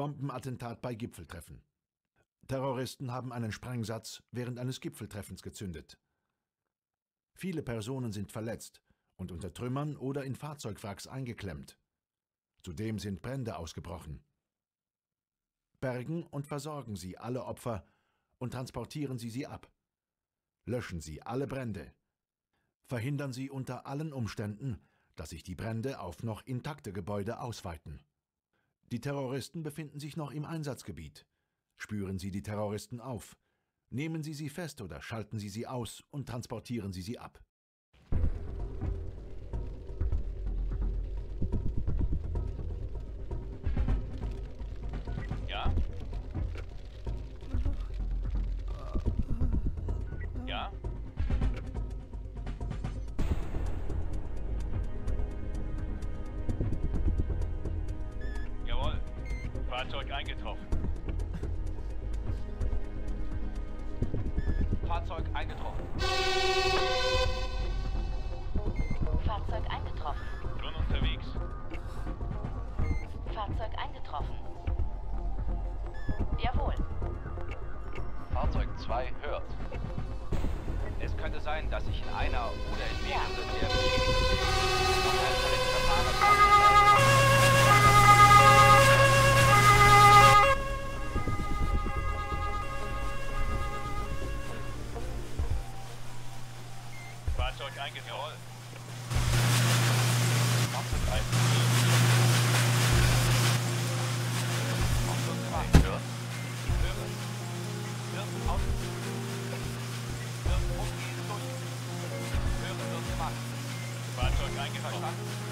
Bombenattentat bei Gipfeltreffen. Terroristen haben einen Sprengsatz während eines Gipfeltreffens gezündet. Viele Personen sind verletzt und unter Trümmern oder in Fahrzeugwracks eingeklemmt. Zudem sind Brände ausgebrochen. Bergen und versorgen Sie alle Opfer und transportieren Sie sie ab. Löschen Sie alle Brände. Verhindern Sie unter allen Umständen, dass sich die Brände auf noch intakte Gebäude ausweiten. Die Terroristen befinden sich noch im Einsatzgebiet. Spüren Sie die Terroristen auf. Nehmen Sie sie fest oder schalten Sie sie aus und transportieren Sie sie ab. Fahrzeug eingetroffen. Fahrzeug eingetroffen. Verstanden. Wird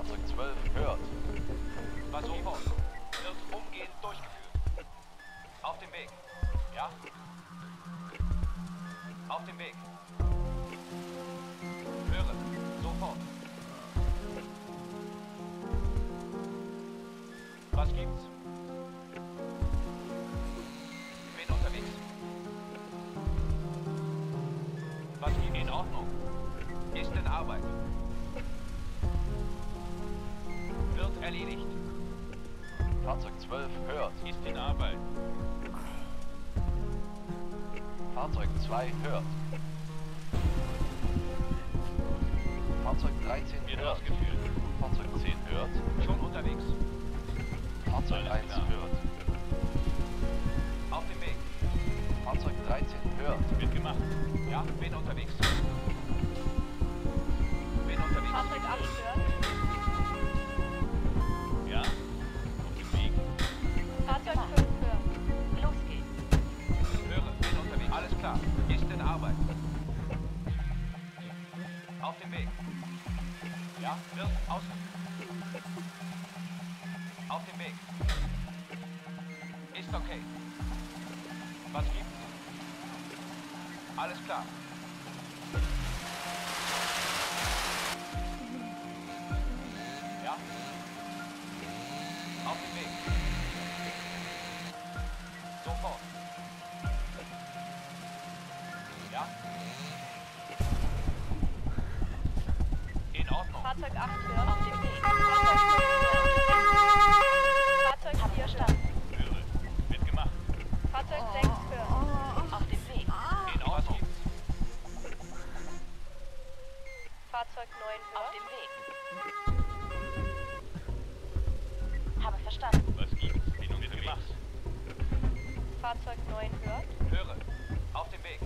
Fahrzeug 12 hört. War sofort. Wird umgehend durchgeführt. Auf dem Weg. Ja? Auf dem Weg. Höre. Sofort. Was gibt's? Bin unterwegs. Was gibt in Ordnung? Ist in Arbeit. Erledigt. Fahrzeug 12 hört. Ist in Arbeit. Fahrzeug 2 hört. Fahrzeug 13 Wird hört. ausgeführt. Fahrzeug 10 hört. Schon unterwegs. Fahrzeug Alles 1 klar. hört. Auf dem Weg. Fahrzeug 13 hört. Wird gemacht. Ja, Bin unterwegs. Bin unterwegs. Fahrzeug 8 hört. Los geht's. höre, bin unterwegs. Alles klar, ist in Arbeit. Auf dem Weg. Ja, wird aus. Auf dem Weg. Ist okay. Was gibt's? Alles klar. Ja? In Ordnung. Fahrzeug 8 hört. Auf dem Weg. Fahrzeug 4 hört. Fahrzeug 4 hört. Höre. Wird gemacht. Fahrzeug 6 hört. Auf dem Weg. In Ordnung. Fahrzeug 9 hört. Auf dem Weg. Habe verstanden. Was gibt's? Bin unterwegs. Fahrzeug 9 hört. Höre. Auf dem Weg.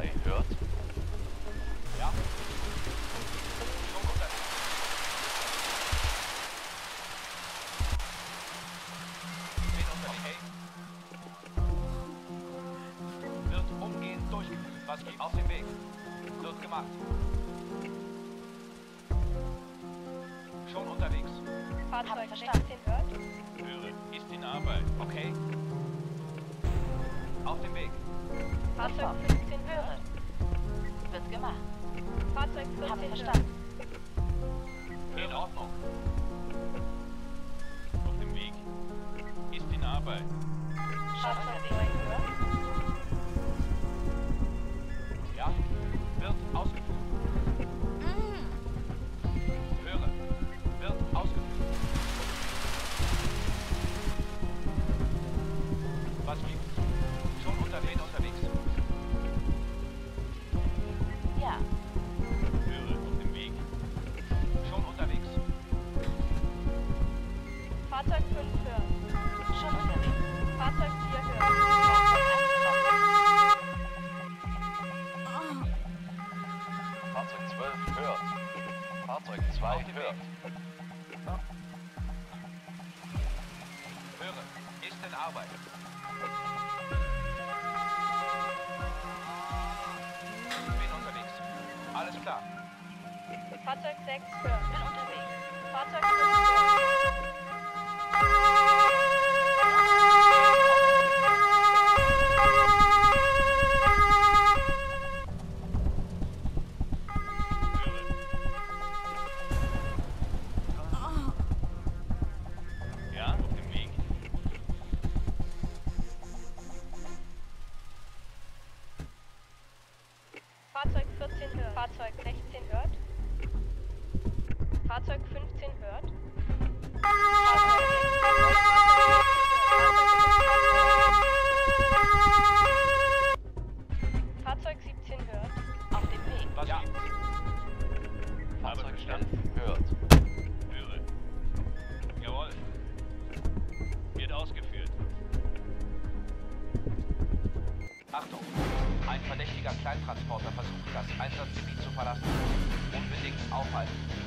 3 hört. Ja? Schon unterwegs. Bin unterwegs. Okay. Wird umgehend durchgeführt. Was gibt's? Auf dem Weg. Wird gemacht. Schon unterwegs. Fahrzeug verstanden. 16 hört. Höre. Ist in Arbeit. Okay. Auf dem Weg. Fahrzeug 15 Höre. Wird gemacht. Fahrzeug Habe 14 hört. verstanden. In Ordnung. Auf dem Weg. Ist in Arbeit. Fahrzeug 12 hört. Fahrzeug 2 Auf dem hört. Höre. Ist in Arbeit. Bin unterwegs. Alles klar. Fahrzeug 6 hört. Bin unterwegs. Fahrzeug 5 hört. God.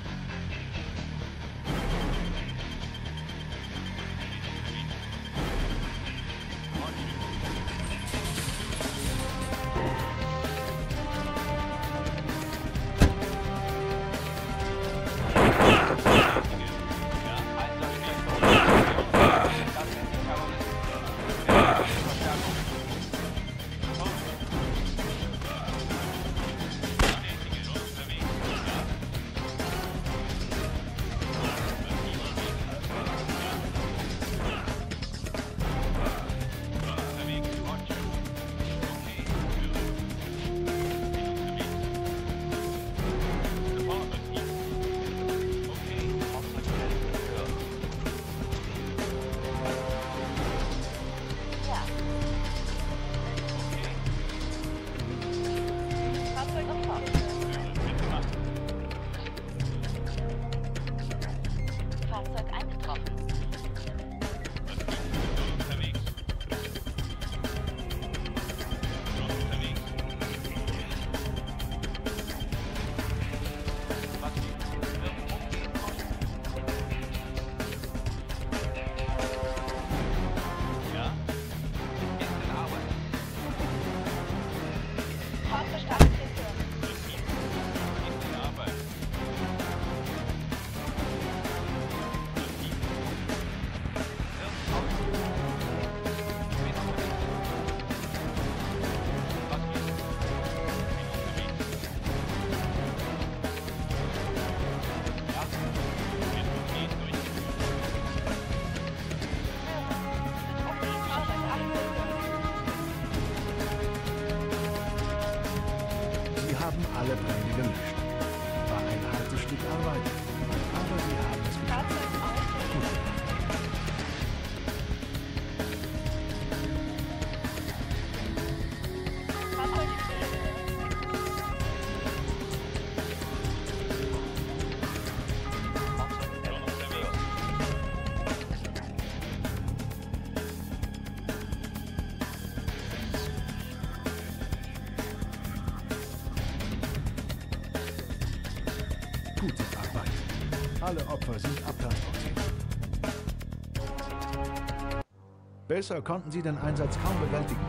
Besser konnten sie den Einsatz kaum bewältigen.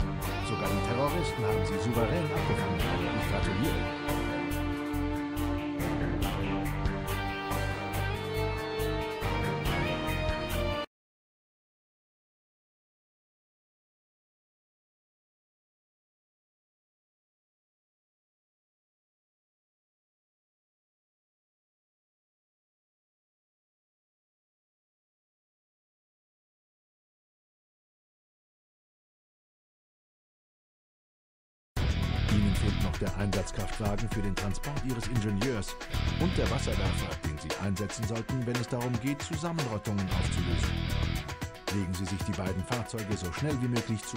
Sogar die Terroristen haben sie souverän abgefangen. Ich gratuliere. Noch der Einsatzkraftwagen für den Transport Ihres Ingenieurs und der Wasserwerfer, den Sie einsetzen sollten, wenn es darum geht, Zusammenrottungen aufzulösen. Legen Sie sich die beiden Fahrzeuge so schnell wie möglich zu.